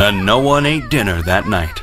and no one ate dinner that night.